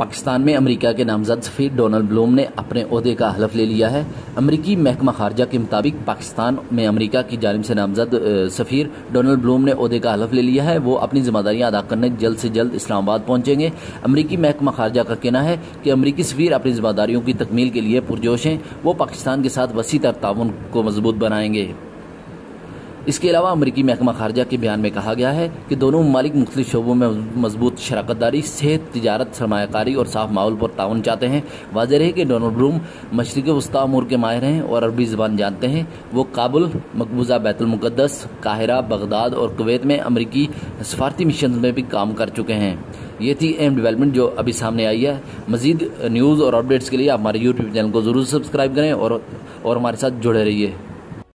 पाकिस्तान में अमेरिका के नामजद सफ़ीर डोनाल्ड ब्लूम ने अपने अहदे का हलफ ले लिया है। अमरीकी महकमा खारजा के मुताबिक पाकिस्तान में अमेरिका की जानब से नामजद सफ़ीर डोनाल्ड ब्लूम ने अहदे का हलफ ले लिया है। वो अपनी जिम्मेदारियाँ अदा करने जल्द से जल्द इस्लामाबाद पहुँचेंगे। अमरीकी महकमा खारजा का कहना है कि अमरीकी सफ़ीर अपनी जिम्मेदारियों की तकमील के लिए पुरजोश हैं। वो पाकिस्तान के साथ वसी तर ताउन को मज़बूत बनाएँगे। इसके अलावा अमरीकी महकमा खारजा के बयान में कहा गया है कि दोनों ममालिक मुख्तु शोबों में मज़बूत शराकत दारी सेहत, तजारत सरमाकारी और साफ़ माहौल पर ताउन चाहते हैं। वाजह रहे कि डोनल्ड ब्लूम मशरक वस्ता अमूर के माहिर हैं और अरबी जबान जानते हैं। वो काबुल, मकबूजा बैतुलमुक़दस काहिरा, बगदाद और कुवैत में अमरीकी सफारती मिशन में भी काम कर चुके हैं। ये थी एम डेवलपमेंट जो अभी सामने आई है। मजीद न्यूज़ और अपडेट्स के लिए आप हमारे यूट्यूब चैनल को ज़रूर सब्सक्राइब करें और और हमारे साथ जुड़े रहिए।